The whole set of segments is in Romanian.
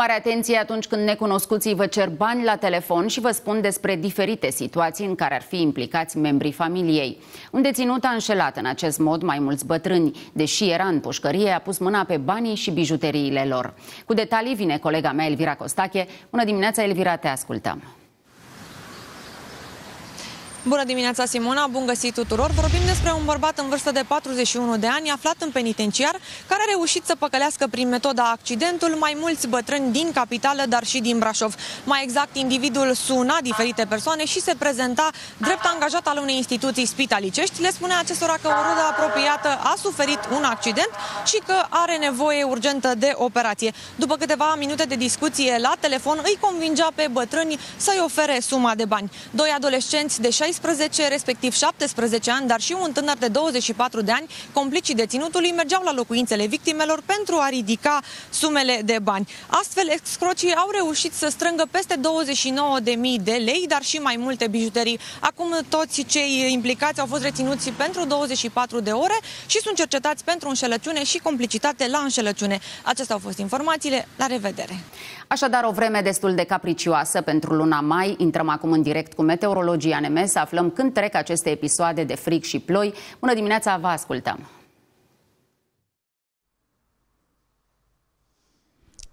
Mare atenție atunci când necunoscuții vă cer bani la telefon și vă spun despre diferite situații în care ar fi implicați membrii familiei. Un deținut a înșelat în acest mod mai mulți bătrâni, deși era în pușcărie, a pus mâna pe banii și bijuteriile lor. Cu detalii vine colega mea Elvira Costache. Bună dimineața, Elvira, te ascultăm. Bună dimineața, Simona! Bun găsit tuturor! Vorbim despre un bărbat în vârstă de 41 de ani aflat în penitenciar care a reușit să păcălească prin metoda accidentul mai mulți bătrâni din capitală, dar și din Brașov. Mai exact, individul suna diferite persoane și se prezenta drept angajat al unei instituții spitalicești. Le spunea acestora că o rudă apropiată a suferit un accident și că are nevoie urgentă de operație. După câteva minute de discuție la telefon, îi convingea pe bătrâni să-i ofere suma de bani. Doi adolescenți de 16 16, respectiv 17 ani, dar și un tânăr de 24 de ani, complicii deținutului, mergeau la locuințele victimelor pentru a ridica sumele de bani. Astfel, excrocii au reușit să strângă peste 29.000 de lei, dar și mai multe bijuterii. Acum toți cei implicați au fost reținuți pentru 24 de ore și sunt cercetați pentru înșelăciune și complicitate la înșelăciune. Acestea au fost informațiile. La revedere! Așadar, o vreme destul de capricioasă pentru luna mai. Intrăm acum în direct cu meteorologia NMS aflăm când trec aceste episoade de frig și ploi. Bună dimineața, vă ascultăm!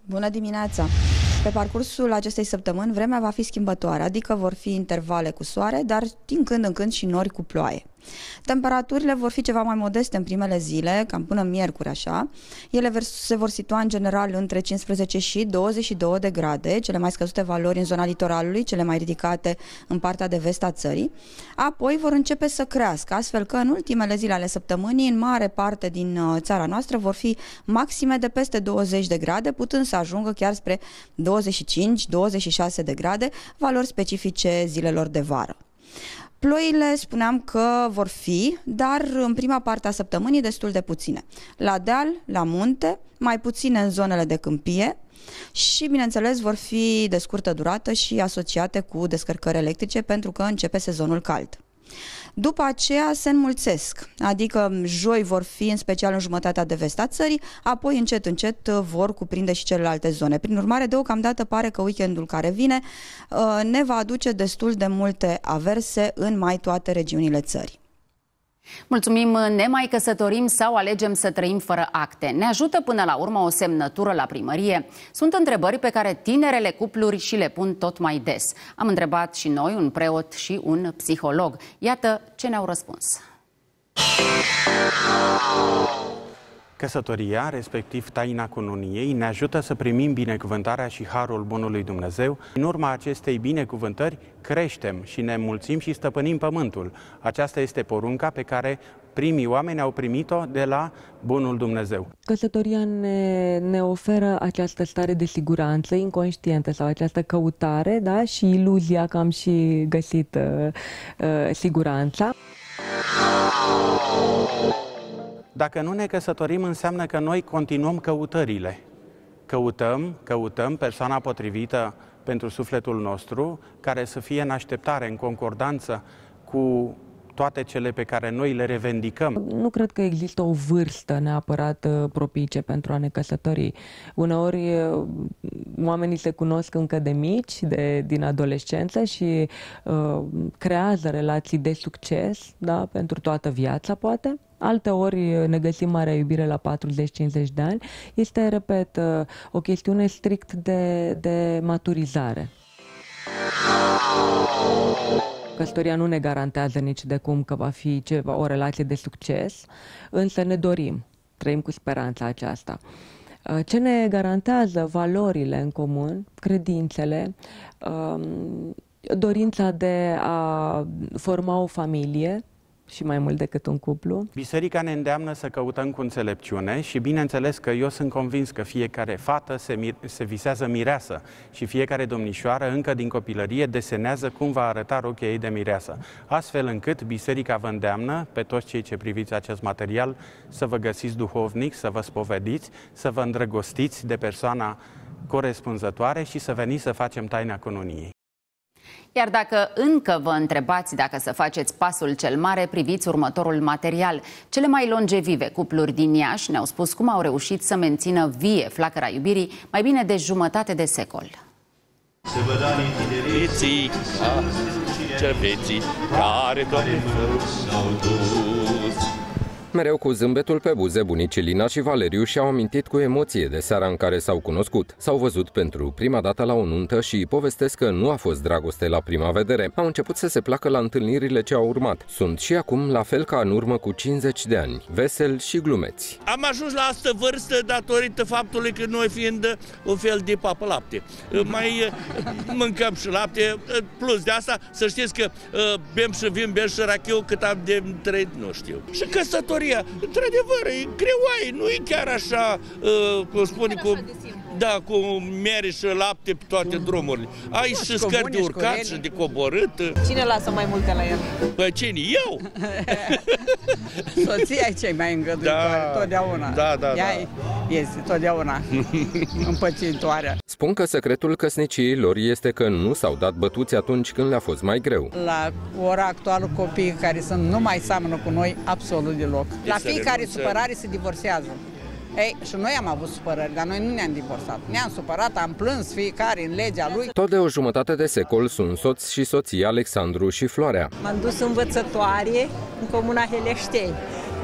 Bună dimineața! Pe parcursul acestei săptămâni, vremea va fi schimbătoare, adică vor fi intervale cu soare, dar din când în când și nori cu ploaie. Temperaturile vor fi ceva mai modeste în primele zile, cam până miercuri așa. Ele se vor situa în general între 15 și 22 de grade, cele mai scăzute valori în zona litoralului, cele mai ridicate în partea de vest a țării. Apoi vor începe să crească, astfel că în ultimele zile ale săptămânii, în mare parte din uh, țara noastră, vor fi maxime de peste 20 de grade, putând să ajungă chiar spre 25-26 de grade, valori specifice zilelor de vară. Ploile spuneam că vor fi, dar în prima parte a săptămânii destul de puține. La deal, la munte, mai puține în zonele de câmpie și, bineînțeles, vor fi de scurtă durată și asociate cu descărcări electrice pentru că începe sezonul cald. După aceea se înmulțesc, adică joi vor fi în special în jumătatea de vest a țării, apoi încet încet vor cuprinde și celelalte zone. Prin urmare, deocamdată pare că weekendul care vine uh, ne va aduce destul de multe averse în mai toate regiunile țării. Mulțumim, ne mai căsătorim sau alegem să trăim fără acte. Ne ajută până la urmă o semnătură la primărie? Sunt întrebări pe care tinerele cupluri și le pun tot mai des. Am întrebat și noi, un preot și un psiholog. Iată ce ne-au răspuns. Căsătoria, respectiv taina cununiei, ne ajută să primim binecuvântarea și harul bunului Dumnezeu. În urma acestei binecuvântări creștem și ne mulțim și stăpânim pământul. Aceasta este porunca pe care primii oameni au primit-o de la bunul Dumnezeu. Căsătoria ne, ne oferă această stare de siguranță inconștientă sau această căutare da? și iluzia că am și găsit uh, uh, siguranța. Dacă nu ne căsătorim, înseamnă că noi continuăm căutările. Căutăm, căutăm persoana potrivită pentru sufletul nostru, care să fie în așteptare, în concordanță cu toate cele pe care noi le revendicăm. Nu cred că există o vârstă neapărat uh, propice pentru a ne căsători. Uneori uh, oamenii se cunosc încă de mici, de, din adolescență și uh, creează relații de succes da, pentru toată viața, poate. Alte ori ne găsim marea iubire la 40-50 de ani. Este, repet, uh, o chestiune strict de, de maturizare. Căsătoria nu ne garantează nici de cum că va fi ceva, o relație de succes, însă ne dorim, trăim cu speranța aceasta. Uh, ce ne garantează valorile în comun, credințele, um, dorința de a forma o familie, și mai mult decât un cuplu. Biserica ne îndeamnă să căutăm cu înțelepciune și bineînțeles că eu sunt convins că fiecare fată se, mir- se visează mireasă și fiecare domnișoară încă din copilărie desenează cum va arăta rochia ei de mireasă. Astfel încât biserica vă îndeamnă pe toți cei ce priviți acest material să vă găsiți duhovnic, să vă spovediți, să vă îndrăgostiți de persoana corespunzătoare și să veniți să facem taina cununiei. Iar dacă încă vă întrebați dacă să faceți pasul cel mare, priviți următorul material. Cele mai longevive cupluri din Iași ne-au spus cum au reușit să mențină vie flacăra iubirii mai bine de jumătate de secol. Se vă da Vieții, ce vieții, care doamne s-au dus. Mereu cu zâmbetul pe buze, bunicii Lina și Valeriu și-au amintit cu emoție de seara în care s-au cunoscut. S-au văzut pentru prima dată la o nuntă și povestesc că nu a fost dragoste la prima vedere. Au început să se placă la întâlnirile ce au urmat. Sunt și acum la fel ca în urmă cu 50 de ani, vesel și glumeți. Am ajuns la asta vârstă datorită faptului că noi fiind un fel de papă lapte. Mai eh, mâncăm și lapte, eh, plus de asta să știți că eh, bem și vin, bem și rachiu cât am de trăit, nu știu. Și căsătorie Maria, într-adevăr, e greoaie, nu e chiar așa, uh, cum spune, cu, da, cu mere și lapte pe toate drumurile. Ai și, și scări de urcat și de coborât. Cine lasă mai multe la el? Păi cine? Eu! Soția e cei mai îngăduitoare, da, totdeauna. Da, da, Ea da. este totdeauna împăcintoarea. Spun că secretul căsniciei lor este că nu s-au dat bătuți atunci când le-a fost mai greu. La ora actuală copiii care sunt nu mai seamănă cu noi absolut deloc. La fiecare supărare se divorțează. Ei, și noi am avut supărări, dar noi nu ne-am divorțat. Ne-am supărat, am plâns fiecare în legea lui. Tot de o jumătate de secol sunt soț și soții Alexandru și Floarea. M-am dus învățătoare în comuna Heleștei.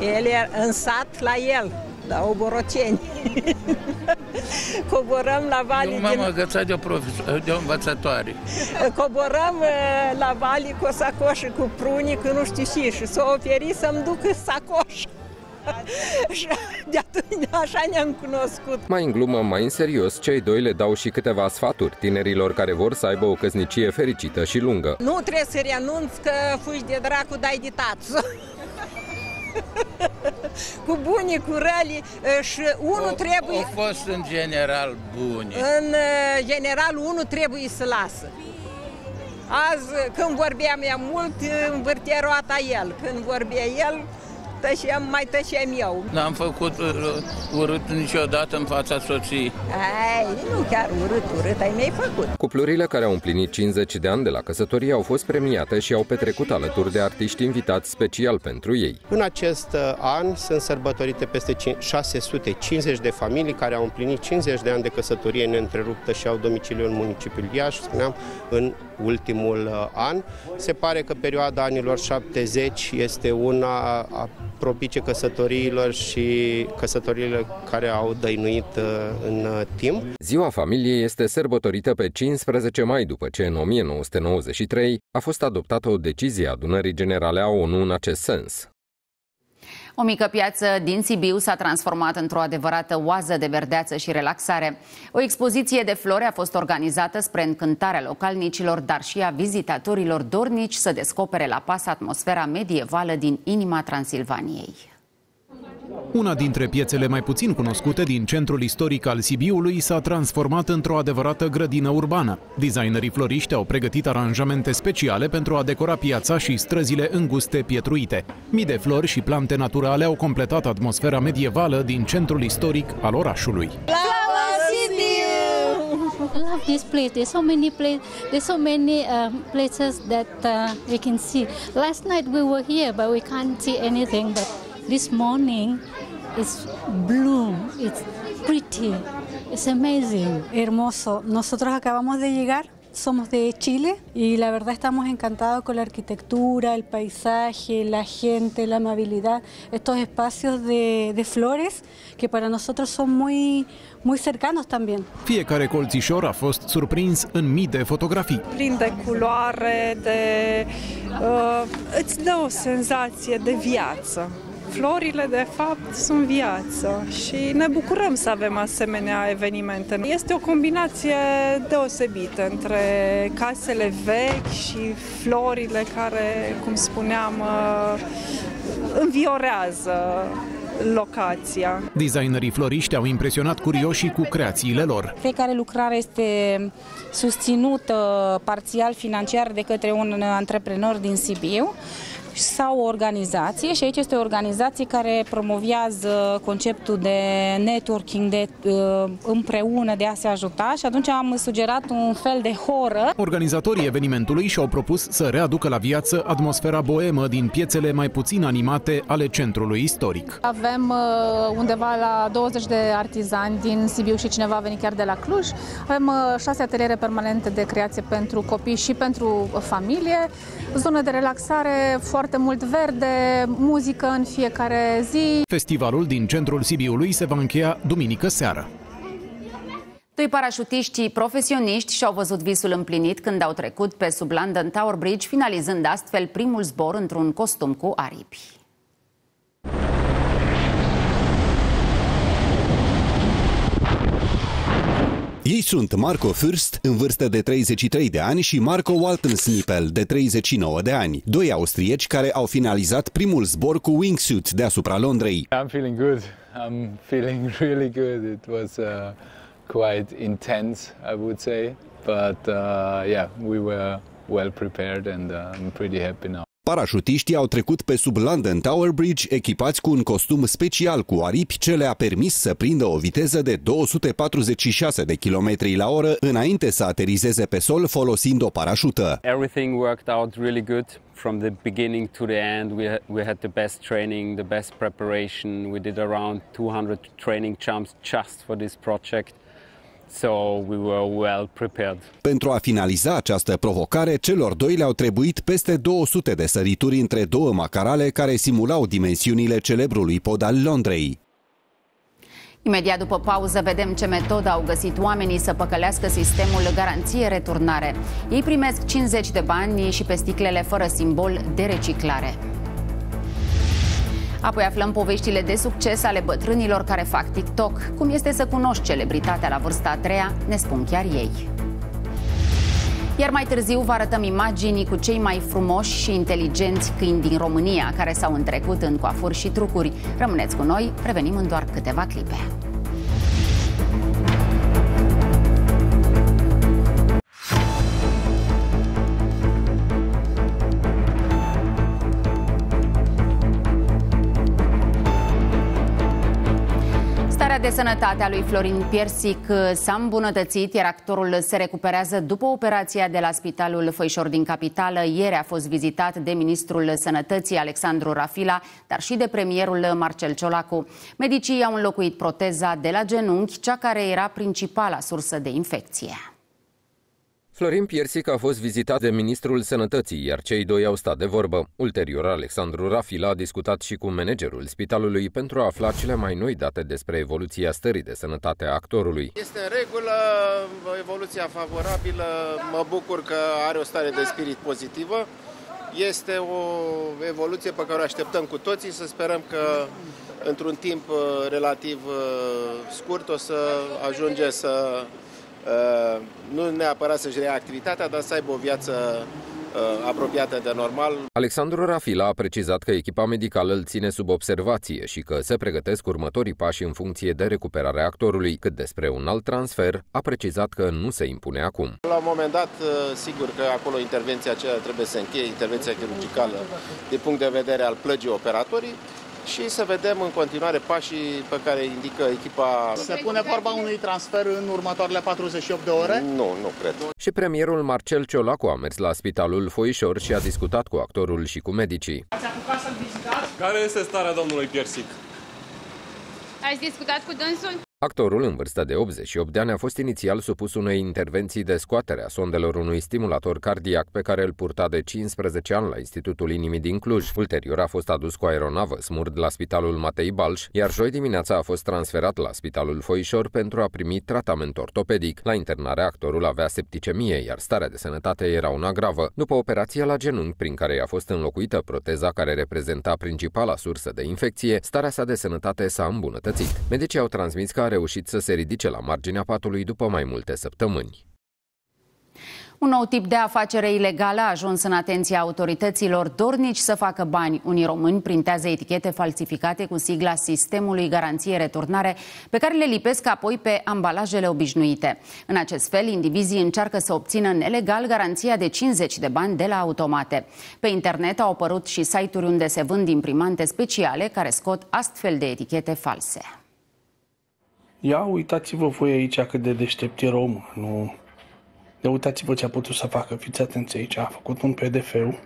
El e în sat la el, la Oboroceni. Coborăm la vali. Nu m-am din... agățat de o, profesor, de o învățătoare. Coborăm uh, la vali cu o sacoșă cu prunii, cu nu știu și, și s-o oferi să-mi duc sacoșă. Și de atunci așa ne-am cunoscut. Mai în glumă, mai în serios, cei doi le dau și câteva sfaturi tinerilor care vor să aibă o căsnicie fericită și lungă. Nu trebuie să renunți că fugi de dracu, dai de tațu. cu buni, cu răli și unul trebuie... Au fost în general buni. În general unul trebuie să lasă. Azi, când vorbeam ea mult, învârtea roata el. Când vorbea el, tășeam, mai tășeam eu. N-am făcut uh, urât niciodată în fața soției. Ai, nu chiar urât, urât ai mi-ai făcut. Cuplurile care au împlinit 50 de ani de la căsătorie au fost premiate și au petrecut alături de artiști invitați special pentru ei. În acest uh, an sunt sărbătorite peste 650 de familii care au împlinit 50 de ani de căsătorie neîntreruptă și au domiciliu în municipiul Iași, spuneam, în ultimul uh, an. Se pare că perioada anilor 70 este una propice căsătoriilor și căsătoriile care au dăinuit uh, în uh, timp. Ziua familiei este sărbătorită pe 15 mai după ce în 1993 a fost adoptată o decizie a adunării generale a ONU în acest sens. O mică piață din Sibiu s-a transformat într-o adevărată oază de verdeață și relaxare. O expoziție de flori a fost organizată spre încântarea localnicilor, dar și a vizitatorilor dornici să descopere la pas atmosfera medievală din inima Transilvaniei. Una dintre piețele mai puțin cunoscute din centrul istoric al Sibiului s-a transformat într-o adevărată grădină urbană. Designerii floriști au pregătit aranjamente speciale pentru a decora piața și străzile înguste pietruite. Mii de flori și plante naturale au completat atmosfera medievală din centrul istoric al orașului. love this place. There's so many place. There's so many uh, places that uh, we can see. Last night we were here, but we can't see anything. But this morning it's bloom, it's pretty, it's amazing. Hermoso. Nosotros acabamos de llegar somos de Chile y la verdad estamos encantados con la arquitectura, el paisaje, la gente, la amabilidad, estos espacios de, de flores que para nosotros son muy, muy cercanos también. Fiecare colțișor a fost surprins în mii de fotografii. Plin de culoare, de, uh, îți dă o senzație de viață. Florile, de fapt, sunt viață și ne bucurăm să avem asemenea evenimente. Este o combinație deosebită între casele vechi și florile care, cum spuneam, uh, înviorează locația. Designerii floriști au impresionat curioșii cu creațiile lor. Fiecare lucrare este susținută parțial financiar de către un antreprenor din Sibiu sau o organizație și aici este o organizație care promovează conceptul de networking, de uh, împreună, de a se ajuta și atunci am sugerat un fel de horă. Organizatorii evenimentului și-au propus să readucă la viață atmosfera boemă din piețele mai puțin animate ale centrului istoric. Avem uh, undeva la 20 de artizani din Sibiu și cineva a venit chiar de la Cluj. Avem uh, șase ateliere permanente de creație pentru copii și pentru familie, zonă de relaxare, foarte mult verde, muzică în fiecare zi. Festivalul din centrul Sibiului se va încheia duminică seară. Doi parașutiști profesioniști și-au văzut visul împlinit când au trecut pe sub London Tower Bridge, finalizând astfel primul zbor într-un costum cu aripi. Ei sunt Marco Fürst, în vârstă de 33 de ani, și Marco Waltensnippel, de 39 de ani, doi austrieci care au finalizat primul zbor cu wingsuit deasupra Londrei. I'm feeling good. I'm feeling really good. It was uh, quite intense, I would say, but uh, yeah, we were well prepared and uh, I'm pretty happy now. Parașutiștii au trecut pe sub London Tower Bridge echipați cu un costum special cu aripi ce le-a permis să prindă o viteză de 246 de km la oră înainte să aterizeze pe sol folosind o parașută. Everything worked out really good from the beginning to the end. We had, we had the best training, the best preparation. We did around 200 training jumps just for this project. So we were well prepared. Pentru a finaliza această provocare, celor doi le-au trebuit peste 200 de sărituri între două macarale care simulau dimensiunile celebrului pod al Londrei. Imediat după pauză vedem ce metodă au găsit oamenii să păcălească sistemul garanție-returnare. Ei primesc 50 de bani și pe sticlele fără simbol de reciclare. Apoi aflăm poveștile de succes ale bătrânilor care fac TikTok. Cum este să cunoști celebritatea la vârsta a treia, ne spun chiar ei. Iar mai târziu vă arătăm imagini cu cei mai frumoși și inteligenți câini din România care s-au întrecut în coafuri și trucuri. Rămâneți cu noi, revenim în doar câteva clipe. Starea de sănătate a lui Florin Piersic uh, s-a îmbunătățit, iar actorul se recuperează după operația de la Spitalul Făișor din capitală. Ieri a fost vizitat de ministrul sănătății Alexandru Rafila, dar și de premierul Marcel Ciolacu. Medicii au înlocuit proteza de la genunchi, cea care era principala sursă de infecție. Florin Piersic a fost vizitat de ministrul sănătății, iar cei doi au stat de vorbă. Ulterior, Alexandru Rafila a discutat și cu managerul spitalului pentru a afla cele mai noi date despre evoluția stării de sănătate a actorului. Este în regulă, evoluția favorabilă, mă bucur că are o stare de spirit pozitivă. Este o evoluție pe care o așteptăm cu toții, să sperăm că într-un timp uh, relativ uh, scurt o să ajunge să Uh, nu neapărat să-și reia activitatea, dar să aibă o viață uh, apropiată de normal. Alexandru Rafila a precizat că echipa medicală îl ține sub observație și că se pregătesc următorii pași în funcție de recuperarea actorului, cât despre un alt transfer a precizat că nu se impune acum. La un moment dat, uh, sigur că acolo intervenția aceea trebuie să încheie, intervenția chirurgicală din punct de vedere al plăgii operatorii, și să vedem în continuare pașii pe care indică echipa. Se pune vorba unui transfer în următoarele 48 de ore? Nu, nu cred. Și premierul Marcel Ciolacu a mers la spitalul Foișor și a discutat cu actorul și cu medicii. Ați apucat să-l vizitați? Care este starea domnului Piersic? Ați discutat cu dânsul? Actorul, în vârstă de 88 de ani, a fost inițial supus unei intervenții de scoatere a sondelor unui stimulator cardiac pe care îl purta de 15 ani la Institutul Inimii din Cluj. Ulterior a fost adus cu aeronavă smurd la Spitalul Matei Balș, iar joi dimineața a fost transferat la Spitalul Foișor pentru a primi tratament ortopedic. La internare, actorul avea septicemie, iar starea de sănătate era una gravă. După operația la genunchi, prin care i-a fost înlocuită proteza care reprezenta principala sursă de infecție, starea sa de sănătate s-a îmbunătățit. Medicii au transmis că reușit să se ridice la marginea patului după mai multe săptămâni. Un nou tip de afacere ilegală a ajuns în atenția autorităților dornici să facă bani. Unii români printează etichete falsificate cu sigla sistemului garanție returnare, pe care le lipesc apoi pe ambalajele obișnuite. În acest fel, indivizii încearcă să obțină nelegal garanția de 50 de bani de la automate. Pe internet au apărut și site-uri unde se vând imprimante speciale care scot astfel de etichete false. Ia uitați-vă voi aici cât de deștept e rom. Nu de uitați-vă ce a putut să facă, fiți atenți aici, a făcut un PDF-ul,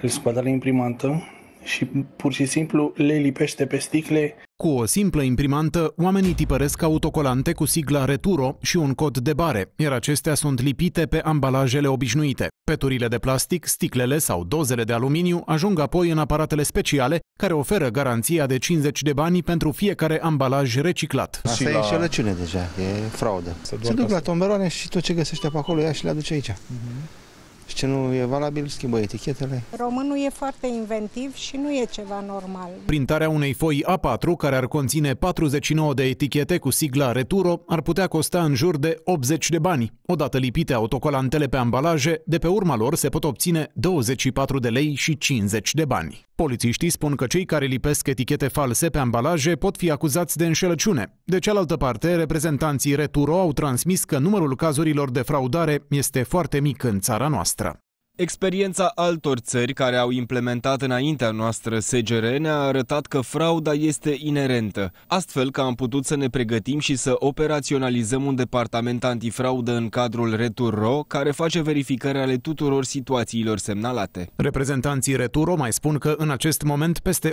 îl scoate la imprimantă și pur și simplu le lipește pe sticle cu o simplă imprimantă, oamenii tipăresc autocolante cu sigla Returo și un cod de bare, iar acestea sunt lipite pe ambalajele obișnuite. Peturile de plastic, sticlele sau dozele de aluminiu ajung apoi în aparatele speciale care oferă garanția de 50 de bani pentru fiecare ambalaj reciclat. Asta la... e șelăciune deja, e fraudă. Se, Se duc la tomberoane și tot ce găsește pe acolo ia și le aduce aici. Uh-huh. Și ce nu e valabil, schimbă etichetele. Românul e foarte inventiv și nu e ceva normal. Printarea unei foi A4, care ar conține 49 de etichete cu sigla Returo, ar putea costa în jur de 80 de bani. Odată lipite autocolantele pe ambalaje, de pe urma lor se pot obține 24 de lei și 50 de bani. Polițiștii spun că cei care lipesc etichete false pe ambalaje pot fi acuzați de înșelăciune. De cealaltă parte, reprezentanții Returo au transmis că numărul cazurilor de fraudare este foarte mic în țara noastră. Experiența altor țări care au implementat înaintea noastră SGR ne-a arătat că frauda este inerentă, astfel că am putut să ne pregătim și să operaționalizăm un departament antifraudă în cadrul Returro, care face verificări ale tuturor situațiilor semnalate. Reprezentanții Returo mai spun că în acest moment peste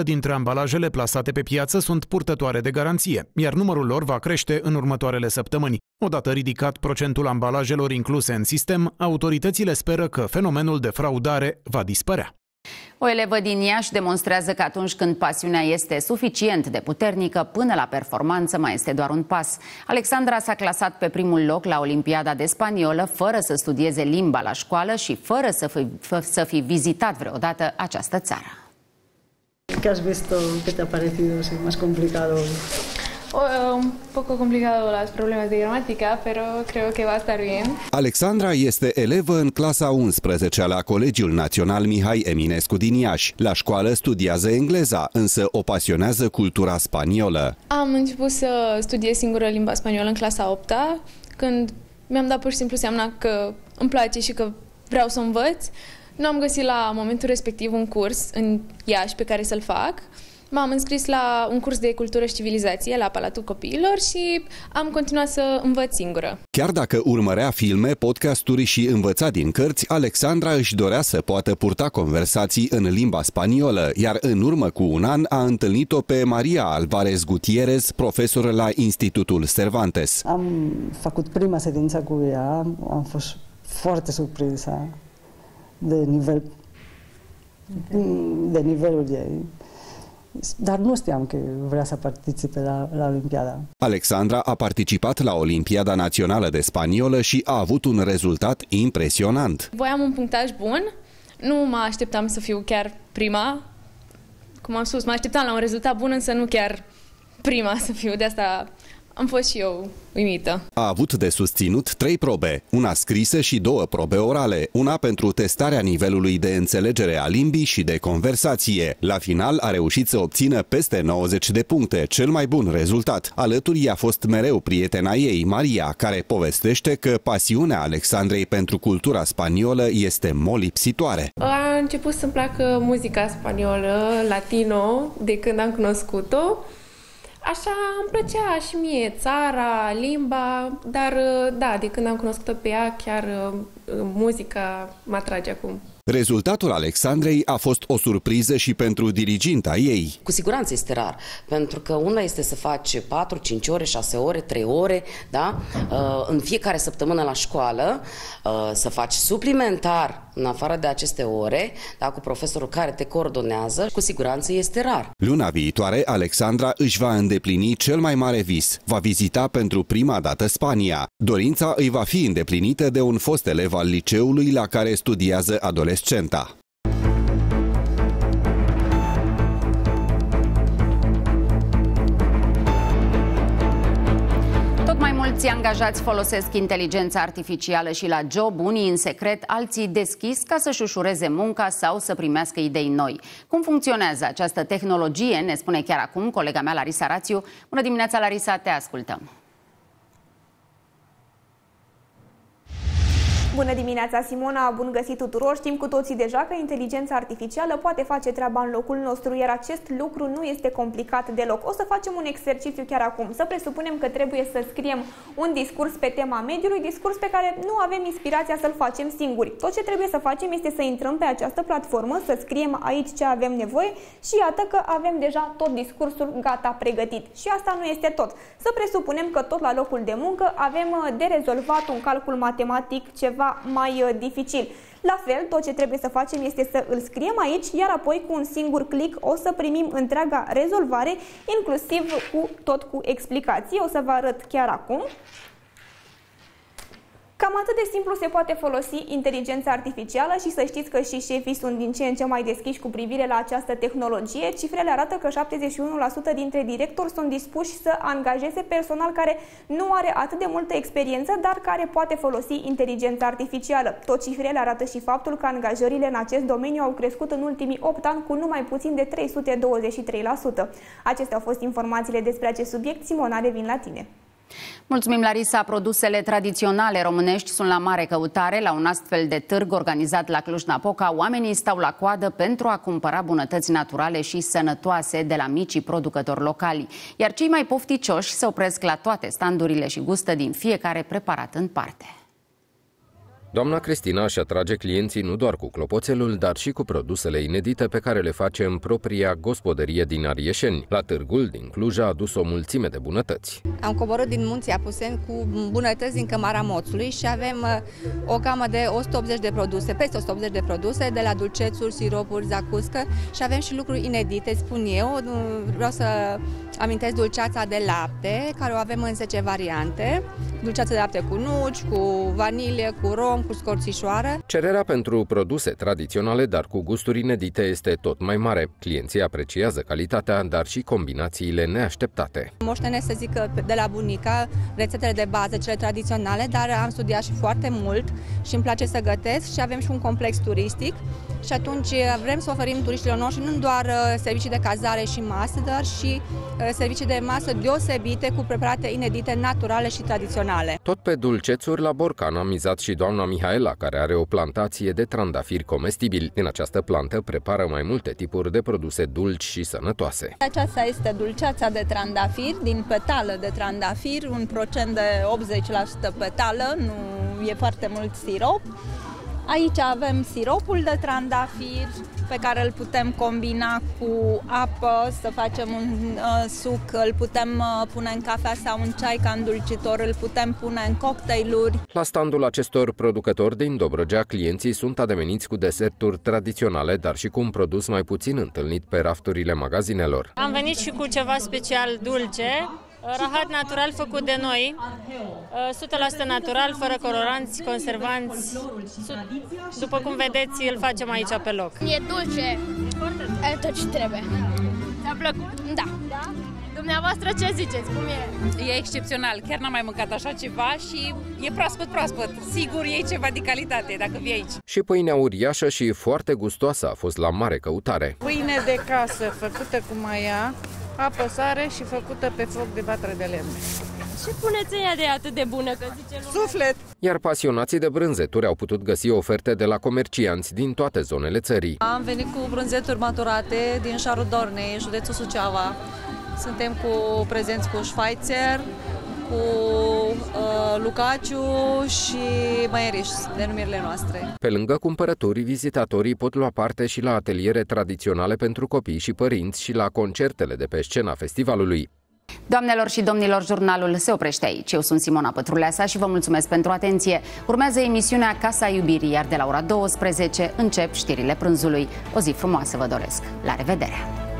80% dintre ambalajele plasate pe piață sunt purtătoare de garanție, iar numărul lor va crește în următoarele săptămâni. Odată ridicat procentul ambalajelor incluse în sistem, autoritățile speră că fenomenul de fraudare va dispărea. O elevă din Iași demonstrează că atunci când pasiunea este suficient de puternică, până la performanță mai este doar un pas. Alexandra s-a clasat pe primul loc la Olimpiada de Spaniolă, fără să studieze limba la școală și fără să fi, să fi vizitat vreodată această țară. ¿Qué has visto? ¿Qué te ha parecido sí, más complicado? Un poco complicado los problemas de gramática, pero creo que va a estar bien. Alexandra este elevă în clasa 11 la Colegiul Național Mihai Eminescu din Iași. La școală studiază engleza, însă o pasionează cultura spaniolă. Am început să studiez singură limba spaniolă în clasa 8 când mi-am dat pur și simplu seama că îmi place și că vreau să învăț. Nu am găsit la momentul respectiv un curs în Iași pe care să-l fac. M-am înscris la un curs de cultură și civilizație la Palatul Copiilor și am continuat să învăț singură. Chiar dacă urmărea filme, podcasturi și învăța din cărți, Alexandra își dorea să poată purta conversații în limba spaniolă, iar în urmă cu un an a întâlnit-o pe Maria Alvarez Gutierrez, profesor la Institutul Cervantes. Am făcut prima sedință cu ea, am fost foarte surprinsă de nivel de nivelul ei dar nu știam că vrea să participe la, la Olimpiada. Alexandra a participat la Olimpiada Națională de Spaniolă și a avut un rezultat impresionant. Voiam un punctaj bun, nu mă așteptam să fiu chiar prima, cum am spus, mă așteptam la un rezultat bun, însă nu chiar prima să fiu, de asta am fost și eu uimită. A avut de susținut trei probe, una scrisă și două probe orale, una pentru testarea nivelului de înțelegere a limbii și de conversație. La final a reușit să obțină peste 90 de puncte, cel mai bun rezultat. Alături i-a fost mereu prietena ei, Maria, care povestește că pasiunea Alexandrei pentru cultura spaniolă este molipsitoare. A început să-mi placă muzica spaniolă, latino, de când am cunoscut-o. Așa îmi plăcea și mie țara, limba, dar da, de când am cunoscut-o pe ea, chiar muzica mă atrage acum. Rezultatul Alexandrei a fost o surpriză și pentru diriginta ei. Cu siguranță este rar, pentru că una este să faci 4, 5 ore, 6 ore, 3 ore, da? Uh, în fiecare săptămână la școală, uh, să faci suplimentar în afară de aceste ore, da, cu profesorul care te coordonează, cu siguranță este rar. Luna viitoare, Alexandra își va îndeplini cel mai mare vis. Va vizita pentru prima dată Spania. Dorința îi va fi îndeplinită de un fost elev al liceului la care studiază adolescenta. Mulți angajați folosesc inteligența artificială și la job, unii în secret, alții deschis ca să-și ușureze munca sau să primească idei noi. Cum funcționează această tehnologie, ne spune chiar acum colega mea Larisa Rațiu. Bună dimineața, Larisa, te ascultăm! Bună dimineața, Simona! Bun găsit tuturor! Știm cu toții deja că inteligența artificială poate face treaba în locul nostru, iar acest lucru nu este complicat deloc. O să facem un exercițiu chiar acum. Să presupunem că trebuie să scriem un discurs pe tema mediului, discurs pe care nu avem inspirația să-l facem singuri. Tot ce trebuie să facem este să intrăm pe această platformă, să scriem aici ce avem nevoie și iată că avem deja tot discursul gata pregătit. Și asta nu este tot. Să presupunem că tot la locul de muncă avem de rezolvat un calcul matematic, ceva ceva mai uh, dificil. La fel, tot ce trebuie să facem este să îl scriem aici, iar apoi cu un singur click o să primim întreaga rezolvare, inclusiv cu tot cu explicații. O să vă arăt chiar acum. Cam atât de simplu se poate folosi inteligența artificială și să știți că și șefii sunt din ce în ce mai deschiși cu privire la această tehnologie. Cifrele arată că 71% dintre directori sunt dispuși să angajeze personal care nu are atât de multă experiență, dar care poate folosi inteligența artificială. Tot cifrele arată și faptul că angajările în acest domeniu au crescut în ultimii 8 ani cu numai puțin de 323%. Acestea au fost informațiile despre acest subiect. Simona, revin la tine. Mulțumim, Larisa. Produsele tradiționale românești sunt la mare căutare. La un astfel de târg organizat la Cluj-Napoca, oamenii stau la coadă pentru a cumpăra bunătăți naturale și sănătoase de la micii producători locali. Iar cei mai pofticioși se opresc la toate standurile și gustă din fiecare preparat în parte. Doamna Cristina își atrage clienții nu doar cu clopoțelul, dar și cu produsele inedite pe care le face în propria gospodărie din Arieșeni. La târgul din Cluj a adus o mulțime de bunătăți. Am coborât din munții Apuseni cu bunătăți din Cămara Moțului și avem uh, o gamă de 180 de produse, peste 180 de produse, de la dulcețuri, siropuri, zacuscă și avem și lucruri inedite, spun eu. Vreau să amintesc dulceața de lapte, care o avem în 10 variante. Dulceața de lapte cu nuci, cu vanilie, cu rom, cu scorțișoară. Cererea pentru produse tradiționale, dar cu gusturi inedite, este tot mai mare. Clienții apreciază calitatea, dar și combinațiile neașteptate. Moștene să zic că de la bunica, rețetele de bază, cele tradiționale, dar am studiat și foarte mult și îmi place să gătesc și avem și un complex turistic și atunci uh, vrem să oferim turiștilor noștri nu doar uh, servicii de cazare și masă, dar și uh, servicii de masă deosebite cu preparate inedite, naturale și tradiționale. Tot pe dulcețuri la Borcan a mizat și doamna Mihaela, care are o plantație de trandafiri comestibili. Din această plantă prepară mai multe tipuri de produse dulci și sănătoase. Aceasta este dulceața de trandafiri, din petală de trandafiri, un procent de 80% petală, nu e foarte mult sirop. Aici avem siropul de trandafir pe care îl putem combina cu apă să facem un uh, suc, îl putem uh, pune în cafea sau în ceai ca îndulcitor, îl putem pune în cocktailuri. La standul acestor producători din Dobrogea, clienții sunt ademeniți cu deserturi tradiționale, dar și cu un produs mai puțin întâlnit pe rafturile magazinelor. Am venit și cu ceva special dulce, Rahat natural făcut de noi, 100% natural, fără coloranți, conservanți. După cum vedeți, îl facem aici pe loc. E dulce, e tot ce trebuie. Ți-a plăcut? Da. da. Dumneavoastră ce ziceți? Cum e? E excepțional, chiar n-am mai mâncat așa ceva și e proaspăt proaspăt. Sigur e ceva de calitate dacă vii aici. Și pâinea uriașă și foarte gustoasă a fost la mare căutare. Pâine de casă făcută cu maia, apă, sare și făcută pe foc de vatră de lemn. Ce puneți ea de atât de bună, că zice lumea? Suflet! Iar pasionații de brânzeturi au putut găsi oferte de la comercianți din toate zonele țării. Am venit cu brânzeturi maturate din Șarul Dornei, județul Suceava. Suntem cu prezenți cu Schweitzer, cu uh, Lucaciu și Maieriș, denumirile noastre. Pe lângă cumpărături, vizitatorii pot lua parte și la ateliere tradiționale pentru copii și părinți și la concertele de pe scena festivalului. Doamnelor și domnilor, jurnalul se oprește aici. Eu sunt Simona Pătruleasa și vă mulțumesc pentru atenție. Urmează emisiunea Casa Iubirii, iar de la ora 12 încep știrile prânzului. O zi frumoasă vă doresc. La revedere!